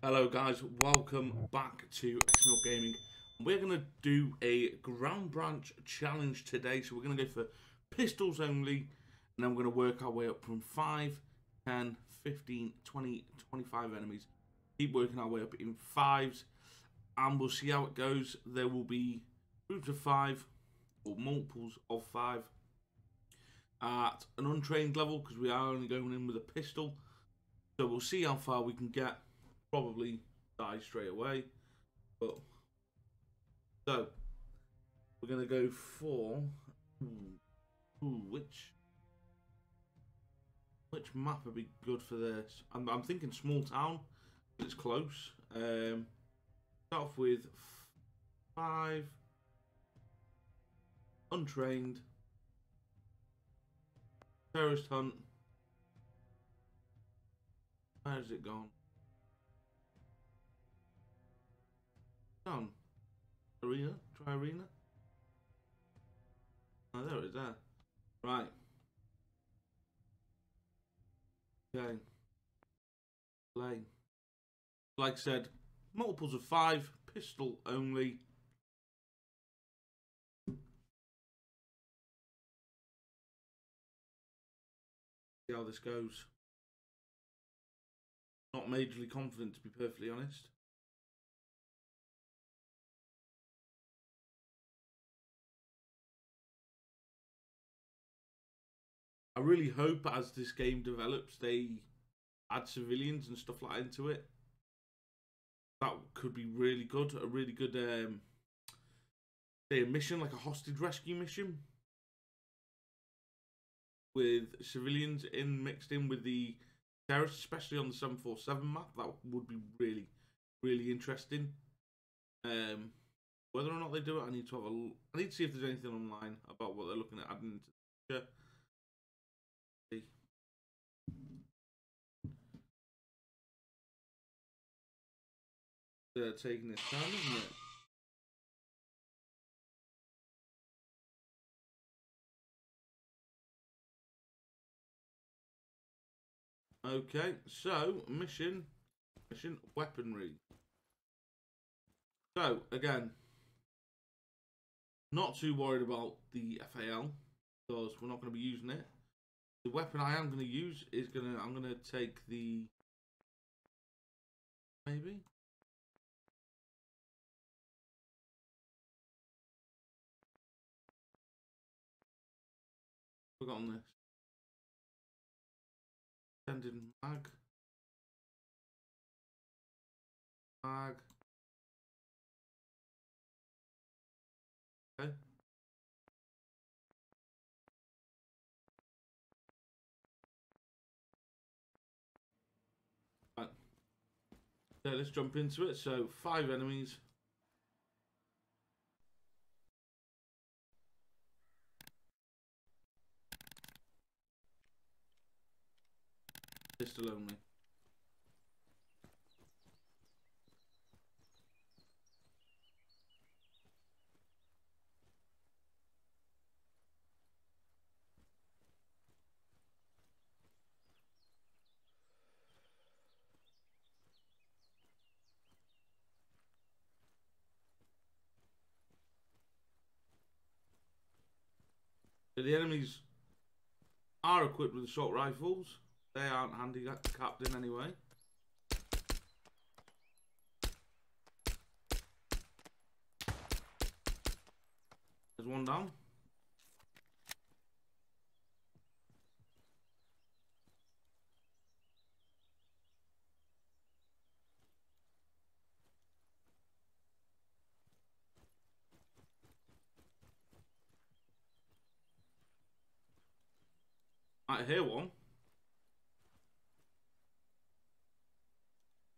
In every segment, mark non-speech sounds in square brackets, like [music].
Hello guys, welcome back to Ex Mil Gaming. We're going to do a ground branch challenge today, so we're going to go for pistols only, and then we're going to work our way up from 5, 10, 15, 20, 25 enemies. Keep working our way up in 5s, and we'll see how it goes. There will be groups of 5, or multiples of 5, at an untrained level, because we are only going in with a pistol. So we'll see how far we can get probably die straight away. But so we're gonna go for ooh, ooh, which which map would be good for this? I'm I'm thinking small town. It's close. Um, start off with five untrained terrorist hunt. Where's it gone? Down. Arena? Try arena? Oh, there it is there. Right. Okay. Play. Like I said, multiples of five, pistol only. See how this goes. Not majorly confident, to be perfectly honest. I really hope as this game develops, they add civilians and stuff like into it. That could be really good. A really good, um, say, a mission like a hostage rescue mission with civilians in mixed in with the terrorists, especially on the seven four seven map. That would be really, really interesting. Um, whether or not they do it, I need to have a. I need to see if there's anything online about what they're looking at adding into the future. Uh, taking its time, isn't it? Okay, so mission, mission weaponry. So again, not too worried about the FAL because we're not going to be using it. The weapon I am going to use is going to I'm going to take the maybe Forgotten this. Extended mag. Mag. Okay. Right. So let's jump into it. So five enemies. Pistol only. the enemies are equipped with assault rifles. They aren't handicapped in any way. There's one down. I hear one.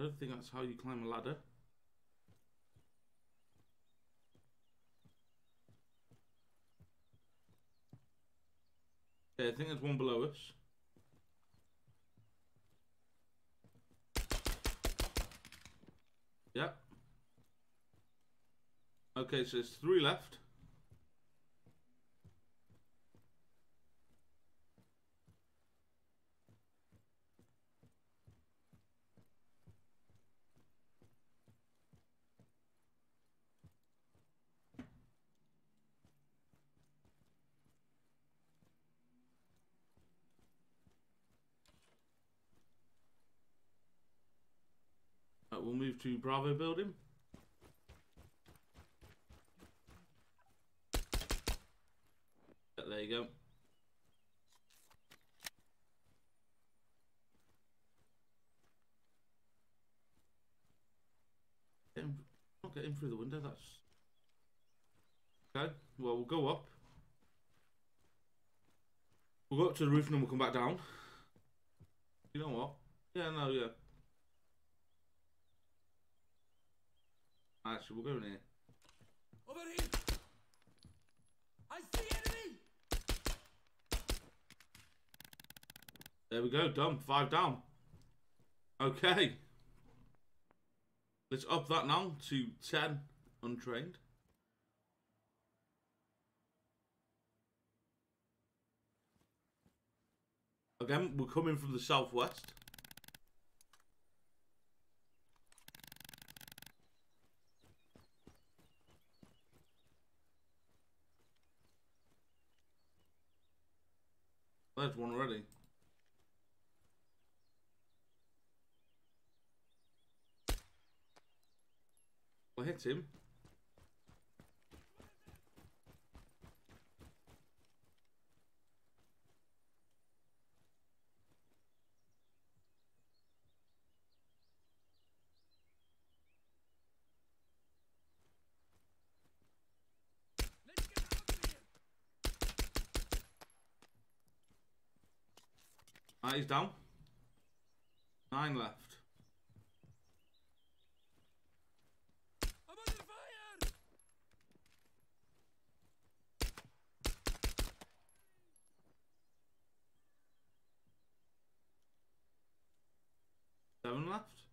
I don't think that's how you climb a ladder. Okay, I think there's one below us. Yep. Okay, so there's three left. Move to Bravo building. Uh, there you go. Not getting through the window, that's... Okay, well, we'll go up. We'll go up to the roof and then we'll come back down. You know what? Yeah, no, yeah. Actually, we'll go in here. Over here! I see enemy! There we go, done. Five down. Okay. Let's up that now to 10 untrained. Again, we're coming from the southwest. There's one already. I hit him. Let's get out of here! Ah, he's down. Nine left. I'm under fire! Seven left.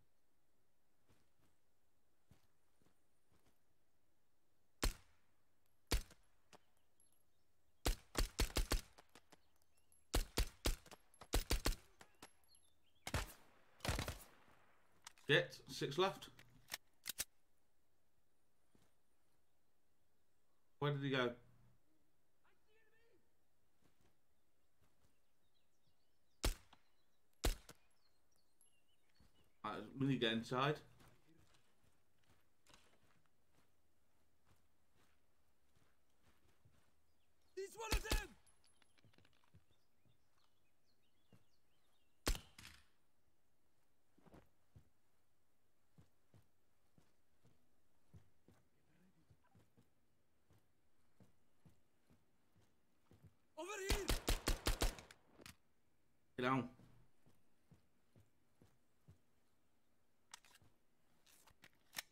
Shit, six left. Where did he go? Right, we need to get inside. He's one of them! Over here! Get down.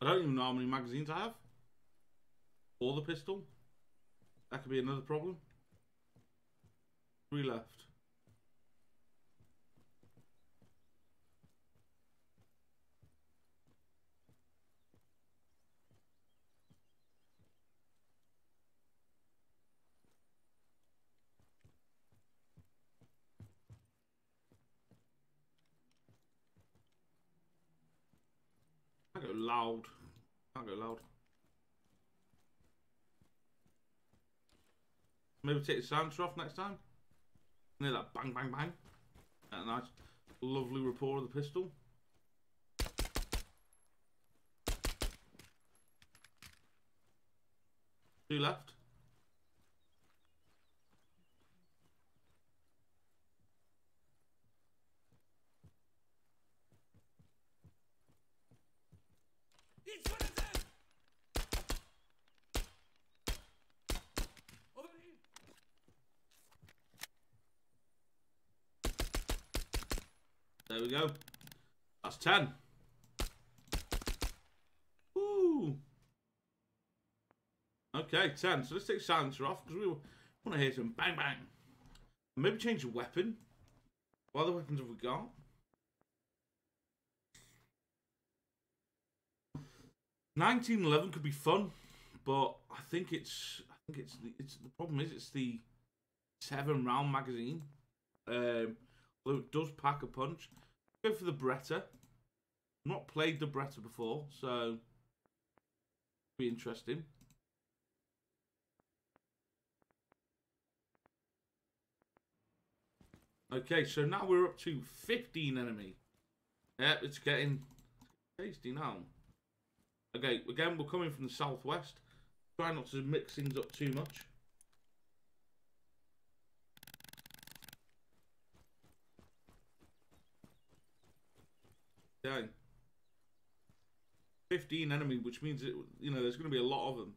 I don't even know how many magazines I have. Or the pistol. That could be another problem. Three left. I go loud. Can't go loud. Maybe take the silencer off next time. Near that bang bang bang. That nice lovely rapport of the pistol. Two left. One of them! Over here! There we go. That's 10. Ooh. Okay, 10. So let's take silencer off because we want to hear some bang bang. Maybe change the weapon. What other weapons have we got? Nineteen eleven could be fun, but I think it's I think it's the it's the problem is it's the seven round magazine. Um, although it does pack a punch. Go for the Beretta. Not played the Beretta before, so be interesting. Okay, so now we're up to 15 enemy. Yeah, it's getting Tasty now. Okay, again, we're coming from the southwest. Try not to mix things up too much. Okay. 15 enemy, which means, it, you know, there's going to be a lot of them.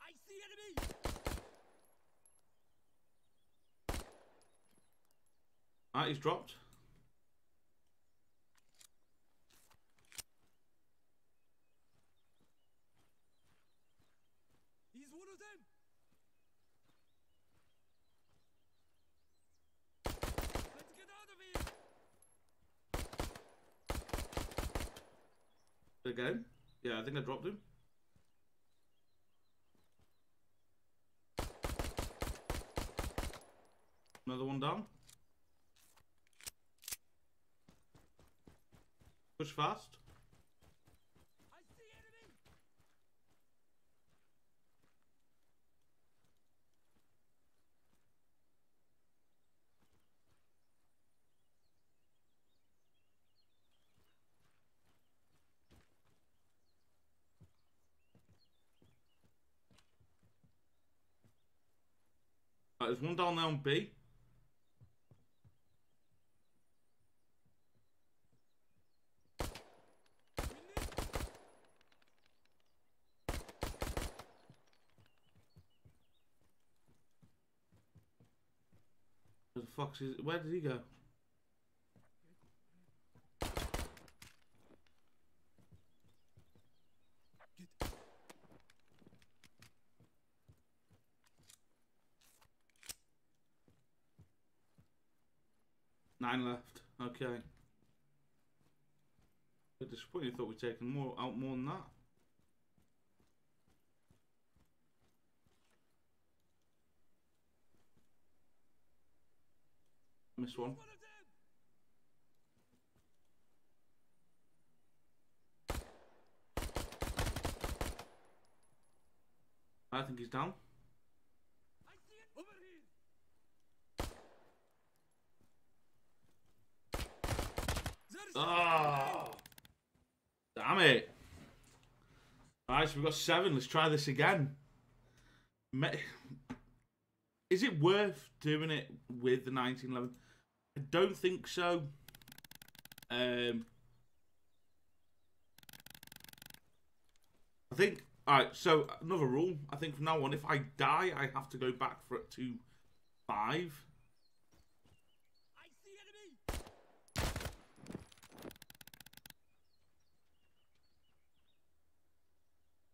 I see enemy! He's dropped. He's one of them! Let's get out of here! Again. Yeah, I think I dropped him. Another one down. Push fast. I see enemy! Right, there's one down there on B. Where the? Where did he go? Nine left. Okay. Bit disappointed. Thought we'd taken more out more than that. Missed one. I think he's down. Oh, damn it! Alright, so we've got seven. Let's try this again. [laughs] Is it worth doing it with the 1911? I don't think so. Um, I think. Alright, so another rule. I think from now on, if I die, I have to go back for it to five.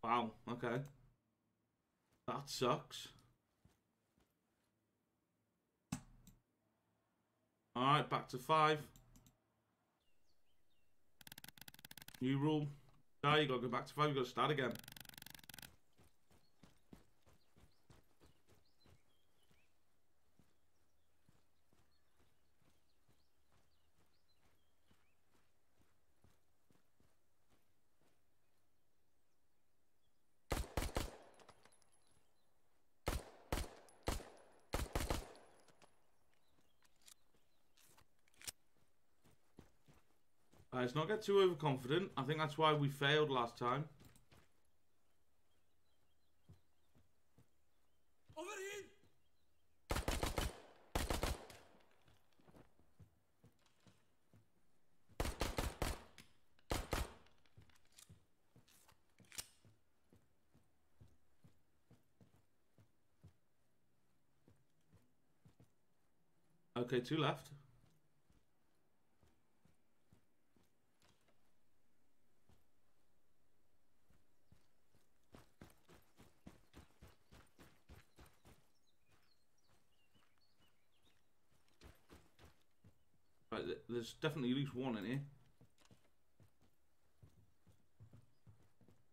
Wow, okay. That sucks. Alright, back to five. New rule. Now you gotta go back to five, you gotta start again. Let's not get too overconfident. I think that's why we failed last time. Over here! Okay, two left. Right, th- there's definitely at least one in here.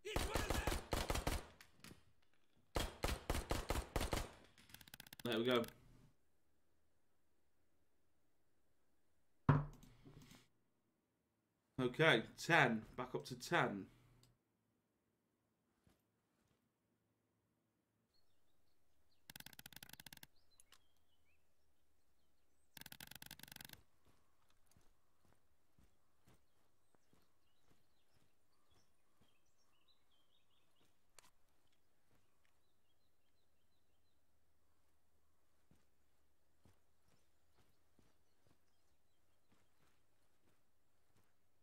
He's one of them! There we go. Okay, 10. Back up to 10.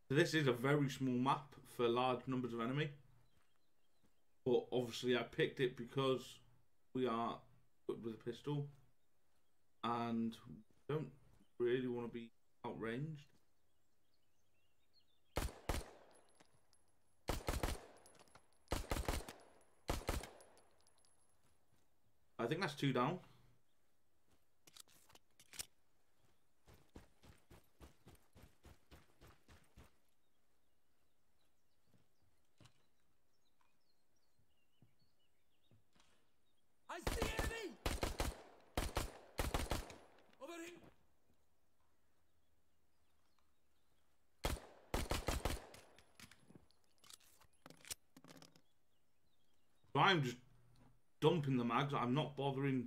So this is a very small map for large numbers of enemy. But obviously I picked it because we are with a pistol and don't really want to be outranged. I think that's two down. I see enemy! Over here! So I'm just dumping the mags. I'm not bothering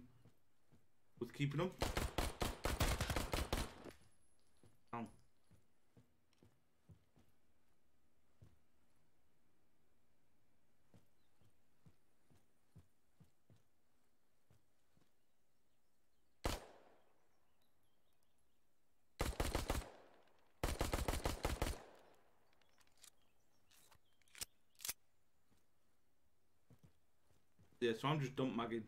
with keeping them. Yeah, so I'm just dump magging.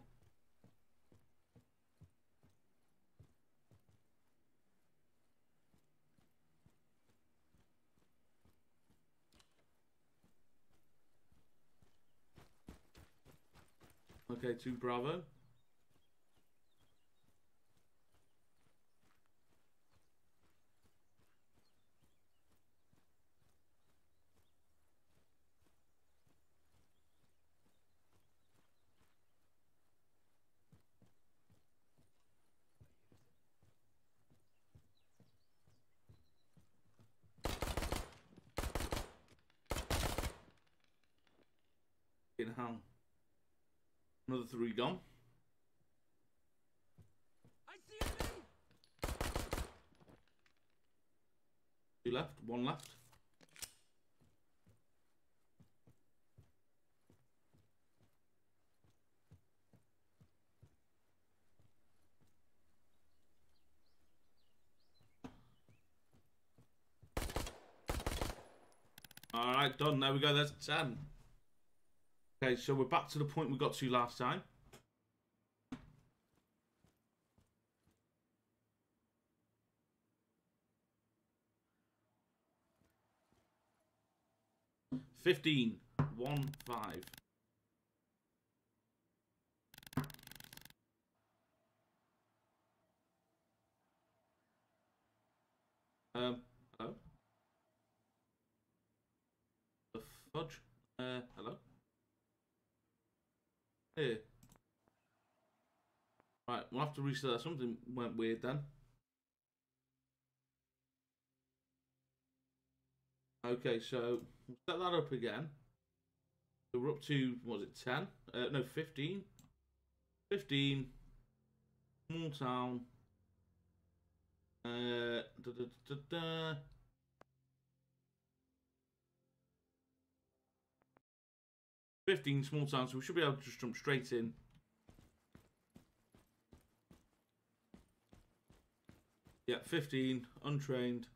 Okay, two Bravo. In hell. See enemy! Two left, one left. Alright, done. There we go. That's 10. Okay, so we're back to the point we got to last time. Fifteen. One five. Um, hello? The fudge? Uh, hello? Here. Right, we'll have to restart. Something went weird then. Okay, so we'll set that up again. So we're up to, was it, 10? Uh, no, 15. 15. Small town. Uh, da, da, da, da. Fifteen small towns, so we should be able to just jump straight in. Yeah, fifteen, untrained.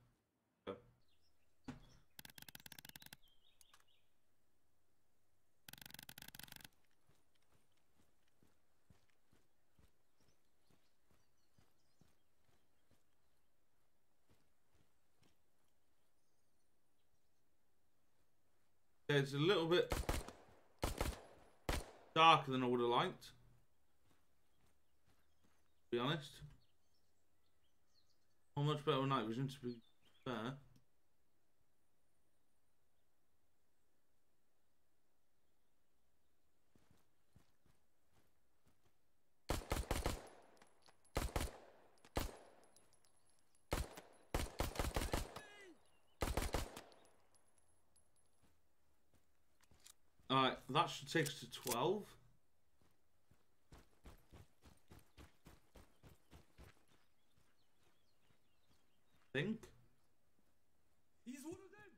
Go. Yeah, It's a little bit darker than I would have liked. To be honest. Not much better night vision to be fair. Alright, that should take us to 12. think. He's one of them.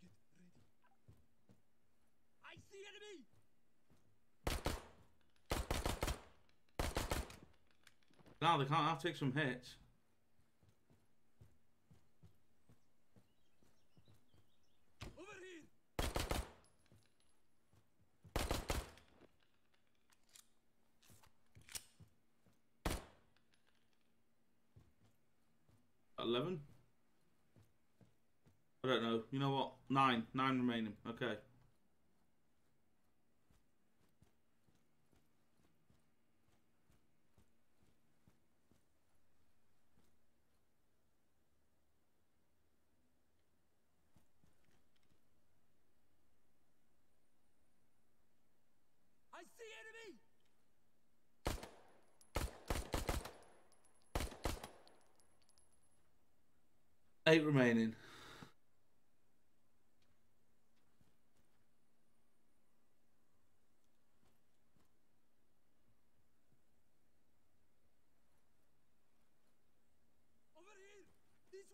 Get ready. I see enemy. Now they can't. I'll take some hits. You know what? Nine. Nine remaining. Okay. I see enemy! Eight remaining. Over here! He's one of them!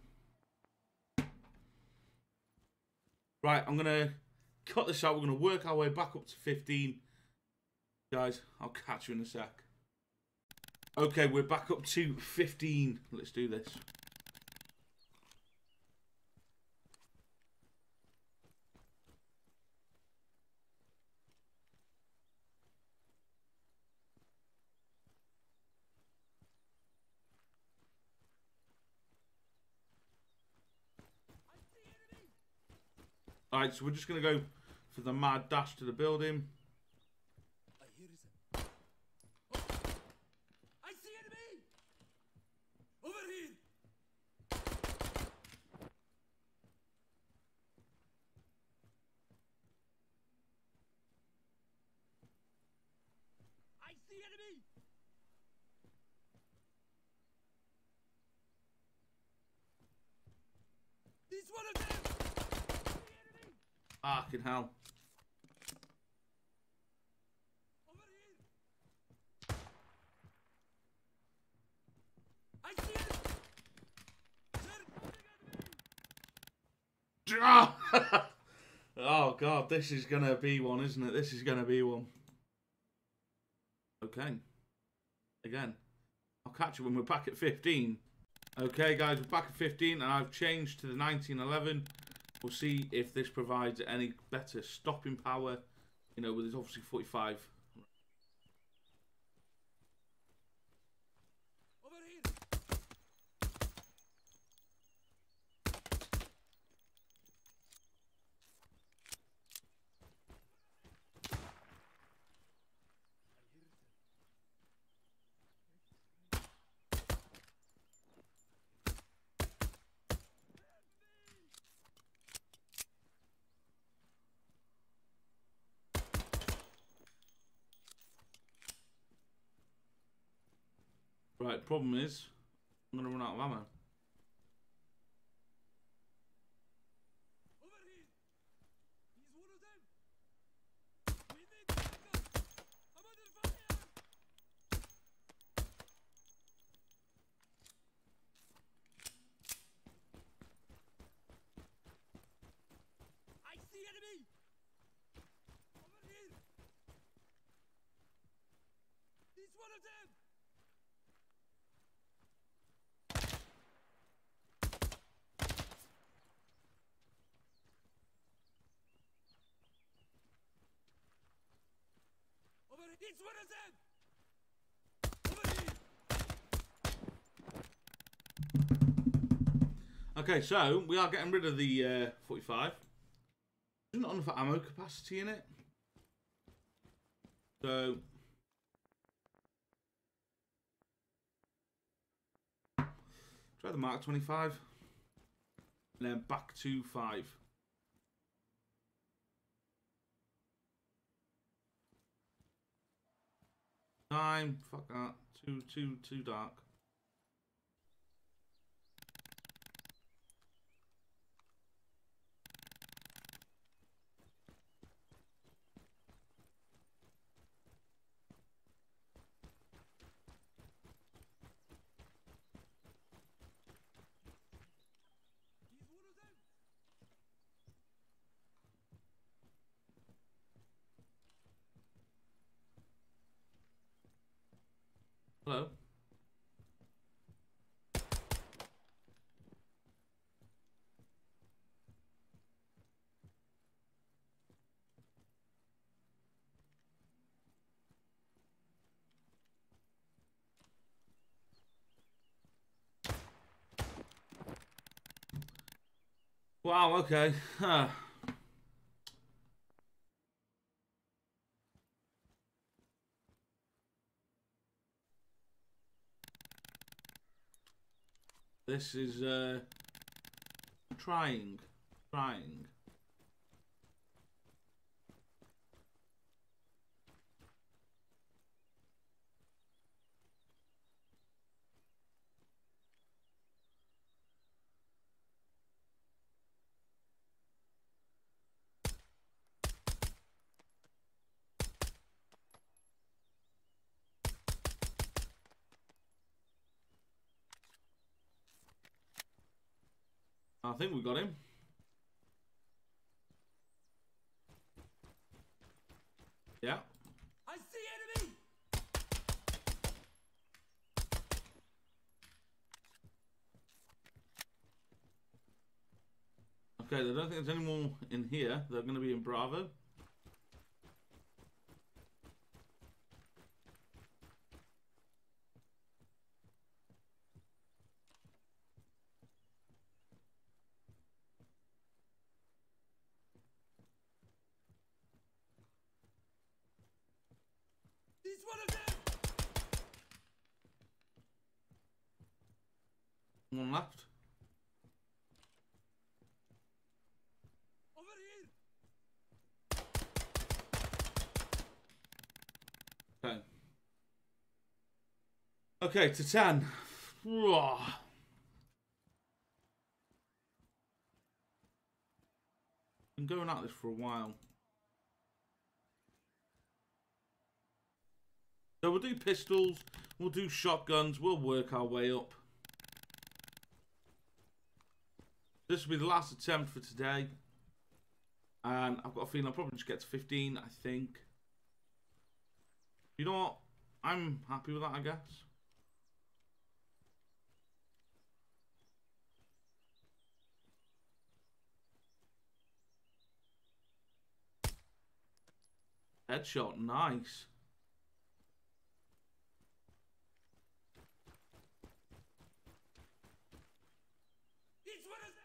Right, I'm gonna cut this out. We're gonna work our way back up to 15. Guys, I'll catch you in a sec. Okay, we're back up to 15. Let's do this. I see enemy! Alright, so we're just gonna go for the mad dash to the building. I hear them. Oh. I see enemy! Over here! I see enemy! He's one of them! I see enemy! Fucking hell. Over here! I see enemy! They're coming at me! oh god, this is gonna be one, isn't it? This is gonna be one. Okay. Again. I'll catch you when we're back at 15. Okay, guys, we're back at 15, and I've changed to the 1911. We'll see if this provides any better stopping power. You know, with it's obviously 45. Over here! Right, problem is, I'm gonna run out of ammo. Over here! He's one of them! We need backup! I'm under fire! I see enemy! Over here! He's one of them! Okay, so we are getting rid of the uh, 45. There's not enough ammo capacity in it. So. Try the Mark 25. And then back to 5. Time. Fuck that. Too, too, too dark. Hello. Wow, okay. Huh. This is uh trying. Trying. I think we got him. Yeah. I see enemy! Okay, I don't think there's any more in here. They're going to be in Bravo. He's one of them! One left. Over here! Okay. Okay, to 10. Whoa. Been going at this for a while. So we'll do pistols, we'll do shotguns, we'll work our way up. This will be the last attempt for today. And I've got a feeling I'll probably just get to 15, I think. You know what? I'm happy with that, I guess. Headshot, nice. He's one of them!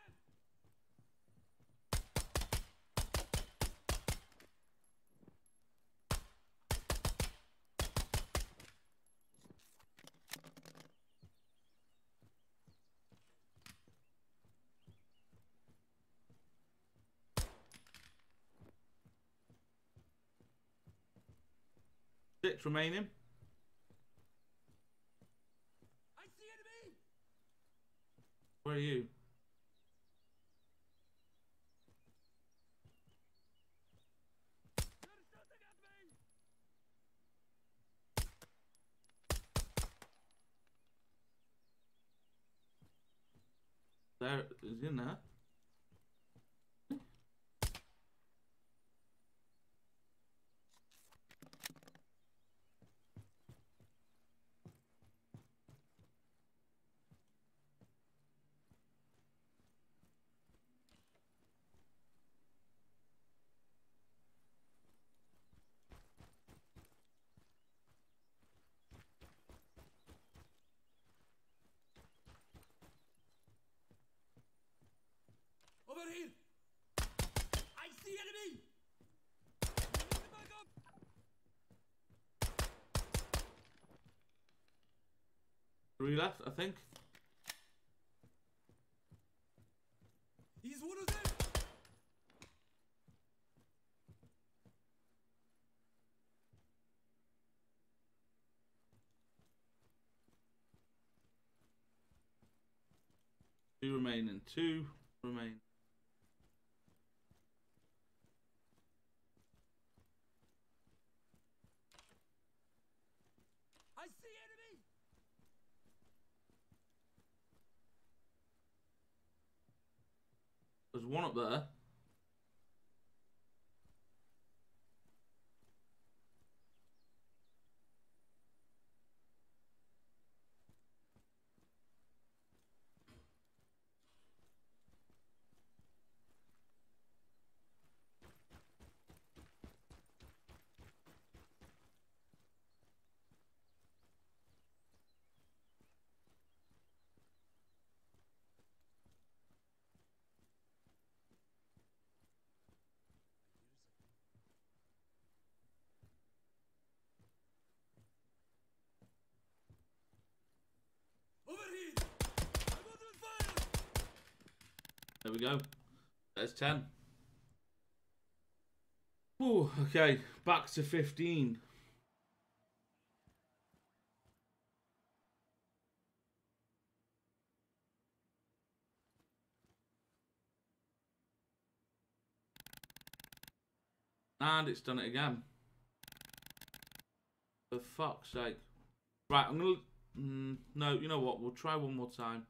Six remaining. Where are you? There is in there. Over here! I see enemy! Need to back up! Three left, I think. He's one of them! Two remaining. Two remain. I see enemy! One up there. There we go. There's 10. Ooh, okay, back to 15. And it's done it again. For fuck's sake. Right, I'm gonna. Mm, no, you know what? We'll try one more time.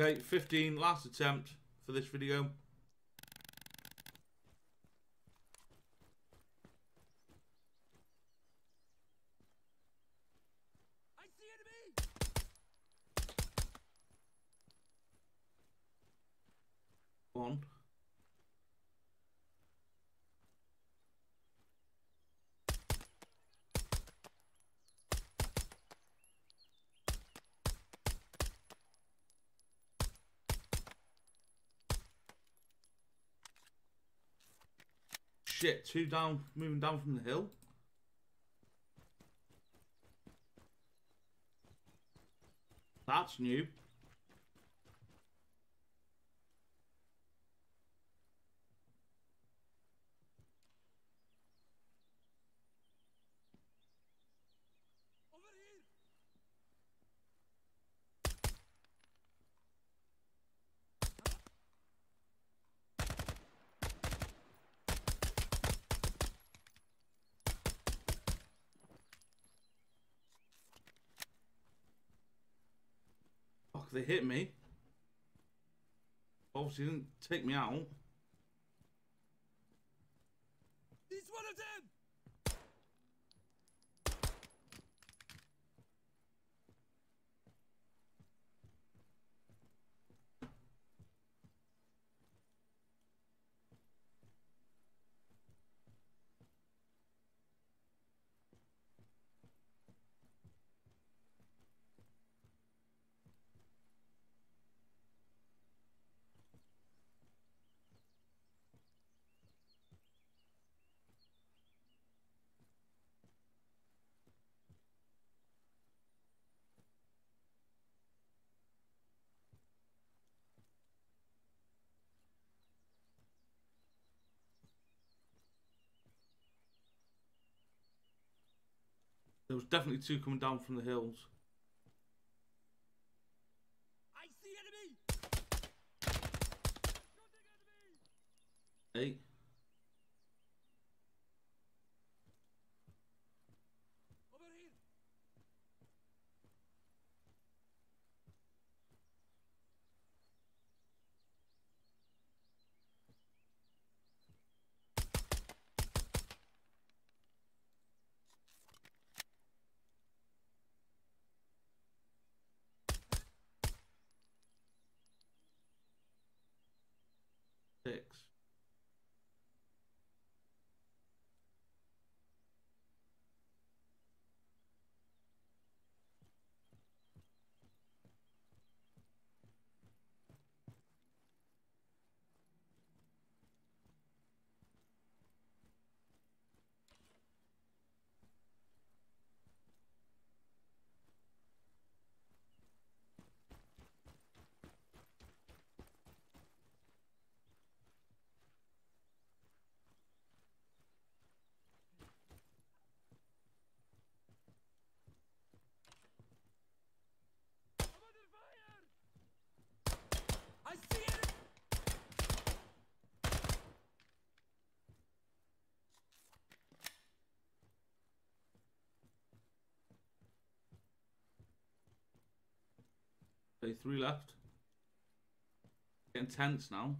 Okay, 15, last attempt for this video. I see enemy! One. Shit, two down, moving down from the hill. That's new. Over here! Fuck, they hit me. Obviously didn't take me out. He's one of them! There was definitely two coming down from the hills. I see enemy! Eight. Okay, three left. Getting tense now.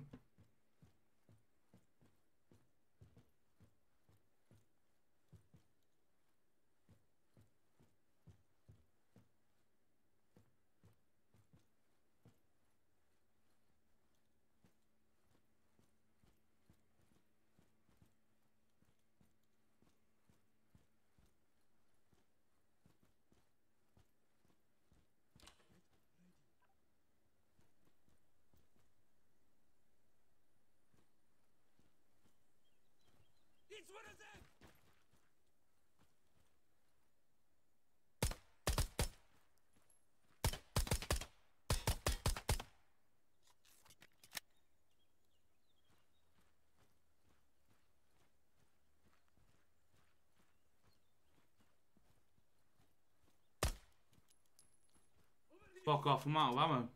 Fuck off, I'm out of ammo.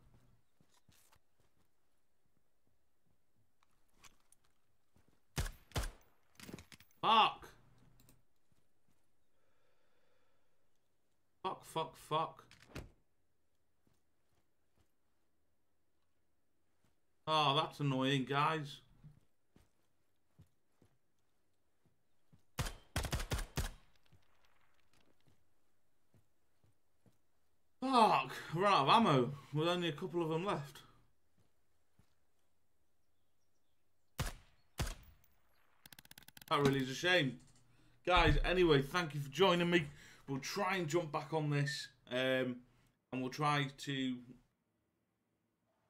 Fuck! Fuck, fuck, fuck. Oh, that's annoying, guys. Fuck! We're out of ammo. With only a couple of them left. That really is a shame. Guys, anyway, thank you for joining me. We'll try and jump back on this. Um, and we'll try to...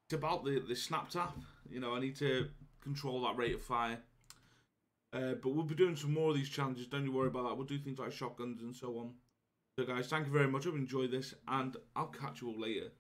It's about the, the snap tap. You know, I need to control that rate of fire. Uh, but we'll be doing some more of these challenges. Don't you worry about that. We'll do things like shotguns and so on. So, guys, thank you very much. I've enjoyed this, and I'll catch you all later.